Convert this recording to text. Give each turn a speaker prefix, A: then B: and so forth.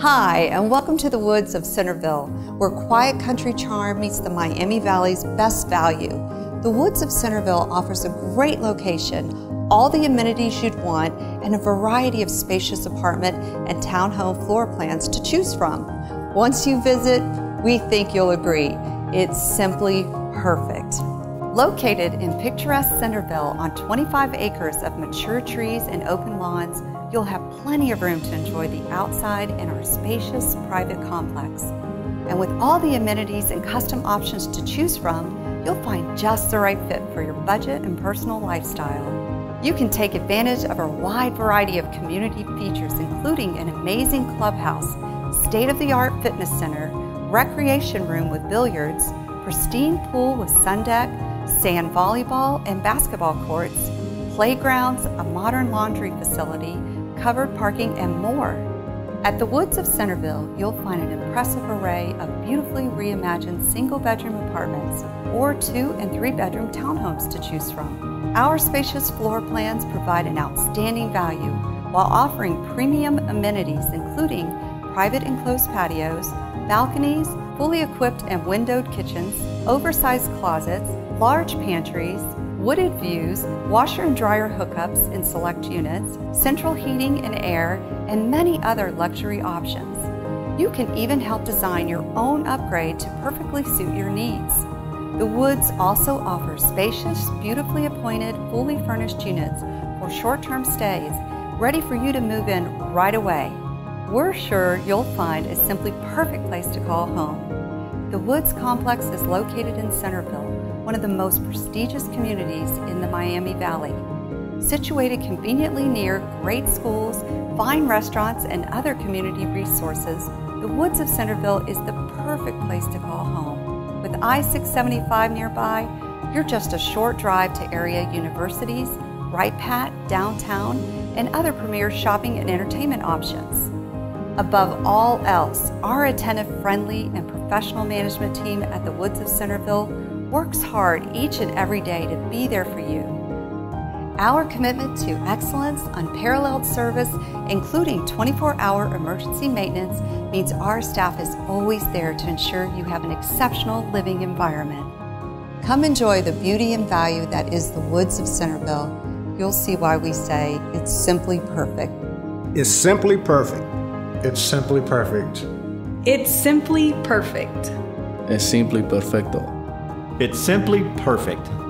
A: Hi, and welcome to the woods of Centerville, where quiet country charm meets the Miami Valley's best value. The woods of Centerville offers a great location, all the amenities you'd want, and a variety of spacious apartment and townhome floor plans to choose from. Once you visit, we think you'll agree. It's simply perfect. Located in picturesque Centerville on 25 acres of mature trees and open lawns, you'll have plenty of room to enjoy the outside in our spacious private complex. And with all the amenities and custom options to choose from, you'll find just the right fit for your budget and personal lifestyle. You can take advantage of our wide variety of community features, including an amazing clubhouse, state-of-the-art fitness center, recreation room with billiards, pristine pool with sun deck, sand volleyball and basketball courts, playgrounds, a modern laundry facility, covered parking, and more. At the Woods of Centerville, you'll find an impressive array of beautifully reimagined single bedroom apartments or two and three bedroom townhomes to choose from. Our spacious floor plans provide an outstanding value while offering premium amenities including private enclosed patios, balconies, fully equipped and windowed kitchens, oversized closets, large pantries, wooded views, washer and dryer hookups in select units, central heating and air, and many other luxury options. You can even help design your own upgrade to perfectly suit your needs. The Woods also offers spacious, beautifully appointed, fully furnished units for short-term stays, ready for you to move in right away. We're sure you'll find a simply perfect place to call home. The Woods Complex is located in Centerville, one of the most prestigious communities in the Miami Valley. Situated conveniently near great schools, fine restaurants, and other community resources, the Woods of Centerville is the perfect place to call home. With I-675 nearby, you're just a short drive to area universities, Wright Pat, downtown, and other premier shopping and entertainment options. Above all else, our attentive, friendly, and professional management team at the Woods of Centerville works hard each and every day to be there for you. Our commitment to excellence, unparalleled service, including 24 hour emergency maintenance, means our staff is always there to ensure you have an exceptional living environment. Come enjoy the beauty and value that is the woods of Centerville. You'll see why we say it's simply perfect.
B: It's simply perfect.
C: It's simply perfect.
D: It's simply perfect.
E: Es simply perfecto.
F: It's simply perfect.